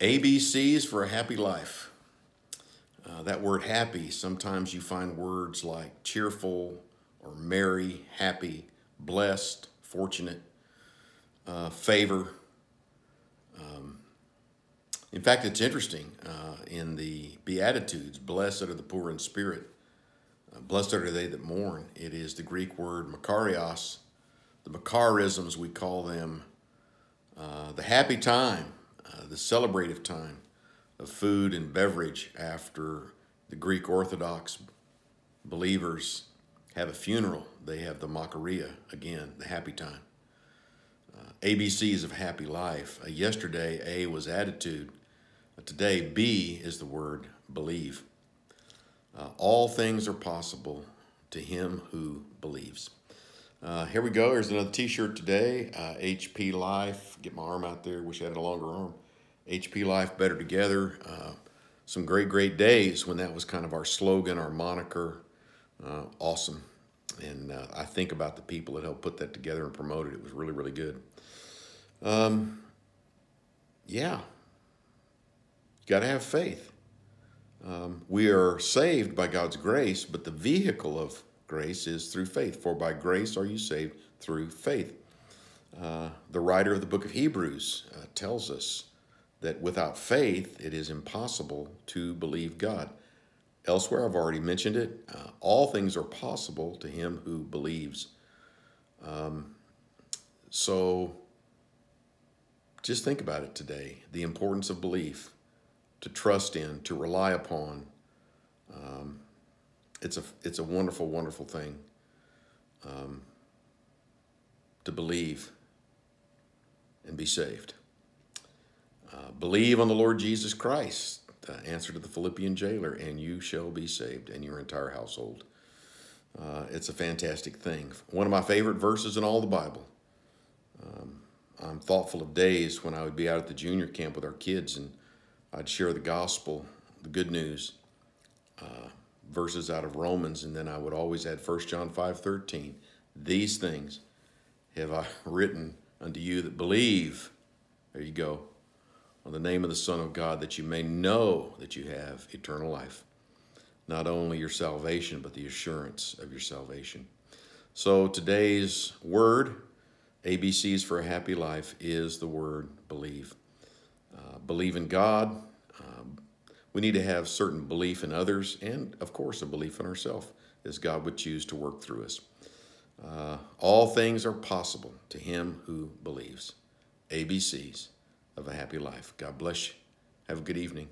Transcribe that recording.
ABCs for a happy life. Uh, that word happy, sometimes you find words like cheerful or merry, happy, blessed, fortunate, uh, favor. Um, in fact, it's interesting uh, in the Beatitudes, blessed are the poor in spirit, uh, blessed are they that mourn. It is the Greek word makarios. The makarisms, we call them uh, the happy time, the celebrative time of food and beverage after the Greek Orthodox believers have a funeral. They have the Makaria, again, the happy time. Uh, ABCs of happy life. Uh, yesterday, A was attitude. Uh, today, B is the word believe. Uh, all things are possible to him who believes. Uh, here we go. Here's another t-shirt today. Uh, HP Life. Get my arm out there. Wish I had a longer arm. HP Life Better Together. Uh, some great, great days when that was kind of our slogan, our moniker. Uh, awesome. And uh, I think about the people that helped put that together and promote it. It was really, really good. Um, yeah. Got to have faith. Um, we are saved by God's grace, but the vehicle of Grace is through faith, for by grace are you saved through faith. Uh, the writer of the book of Hebrews uh, tells us that without faith it is impossible to believe God. Elsewhere, I've already mentioned it, uh, all things are possible to him who believes. Um, so just think about it today the importance of belief, to trust in, to rely upon. Um, it's a it's a wonderful, wonderful thing um, to believe and be saved. Uh, believe on the Lord Jesus Christ. answer to the Philippian jailer, and you shall be saved, and your entire household. Uh, it's a fantastic thing. One of my favorite verses in all the Bible. Um, I'm thoughtful of days when I would be out at the junior camp with our kids, and I'd share the gospel, the good news. Uh, verses out of Romans, and then I would always add 1 John 5 13. These things have I written unto you that believe. There you go. On the name of the Son of God, that you may know that you have eternal life. Not only your salvation, but the assurance of your salvation. So today's word, ABCs for a happy life, is the word believe. Uh, believe in God, we need to have certain belief in others and, of course, a belief in ourselves as God would choose to work through us. Uh, all things are possible to him who believes. ABCs of a happy life. God bless you. Have a good evening.